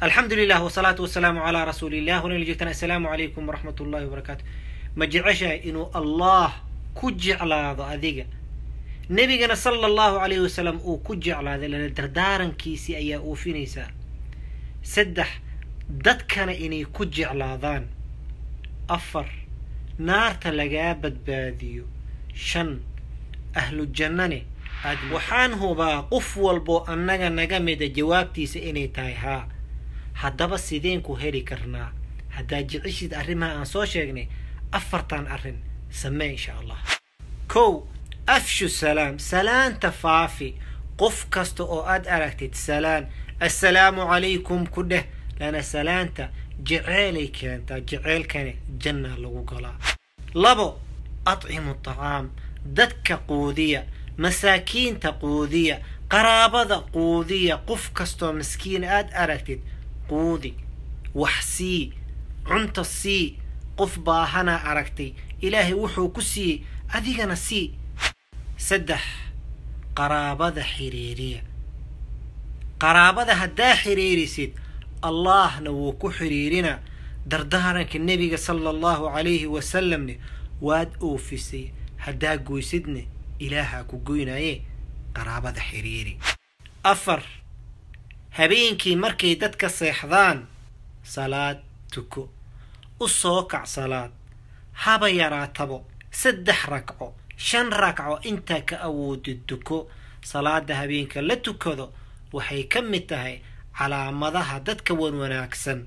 alxamdu lilah wsalaatu wasalaamu calaa rasuuliillah walana joogtaan assalaamu calaykum waraxmat ullahi wabarakaatu ma jeceshahay inuu allah ku jeclaado adiga nebigana sala allahu calayhi wasalam uu ku jeclaaday lana dardaarankiisii ayaa oofinaysaa saddex dadkana inay ku jeclaadaan afar naarta lagaa badbaadiyo shan ahlu jannane waxaan hubaa qof walboo annaga naga mida jawaabtiisa inay tahay haa haddaba sideen ku heli karnaa. Haddaad jeceshid arrimaha aan soo sheegnay afartan arrin. Samee insha allah. Kow afshu salaam. Salaanta faafi. Qof kasta oo aad aragtid salaan. Assalaamu calaykum ku dheh. Lana salaanta jeceelay keentaa jeceelkane jannaa lagu galaa labo adcimu tacaam. Dadka quudiya masaakiinta quudiya qaraabada quudiya qof kastoo maskiin aad aragtid quudi wax sii cunta sii qof baahanaa aragtay. Ilaahay wuxuu ku siiyey adigana sii. Saddex qaraabada xiriiriya. Qaraabada haddaa xiriirisid allahna wuu ku xiriirinaa dardaaranka nebiga sala allahu calayhi wasalamne waad oofisay haddaa goysidne ilaahaa ku goynaaye qaraabada xiriiri. Afar habeenkii markay dadka seexdaan salaad tuko. U soo kac salaad. Haba yaraatabo. Saddex ragco shan ragco intaa ka awoodid tuko. Salaada habeenka la tukado waxay ka mid tahay calaamadaha dadka wan wanaagsan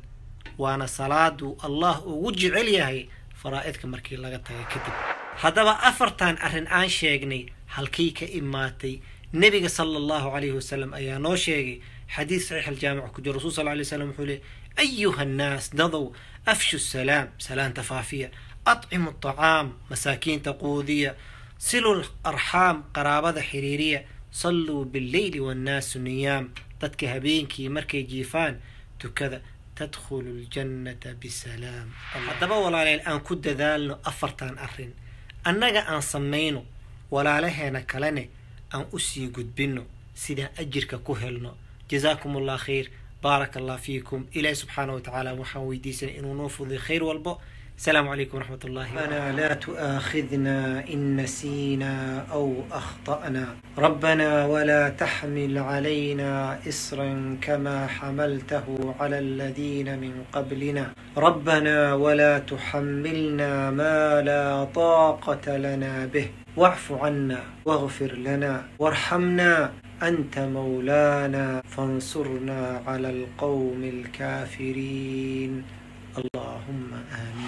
waana salaaduu allah ugu jecel yahay faraa'idka markii laga tagay kadib. Haddaba afartan arrin aan sheegnay halkay ka imaatay nebiga sala allahu calayhi wasalam ayaa noo sheegay xadiis saxiix aljaamic ku jiro rasul sal lay slam wuxuu leey ayuha annaas dadow afshu salaam salaanta faafiya adcimu aطacaam masaakiinta quudiya silu arxaam qaraabada xiriiriya salluu billeyli wannaasu niyaam dadka habeenkii markay jiifaan tukada tadkhulu ljannata bisalaam haddaba walaaleel aan ku dadaalno afartan arrin annaga aan samayno walaalaheena kalene aan u sii gudbinno sidaan ajirka ku helno jazaakum allah khayr baaraka allah fiikum ilaahi subxaana wa tacaala waxaan weydiisanay inuu noo fuday khayr walbo السلام عليكم ورحمة الله ربنا لا تؤاخذنا إن نسينا أو أخطأنا. ربنا ولا تحمل علينا إصرا كما حملته على الذين من قبلنا. ربنا ولا تحملنا ما لا طاقة لنا به. واعف عنا واغفر لنا وارحمنا. أنت مولانا فانصرنا على القوم الكافرين. اللهم آمين.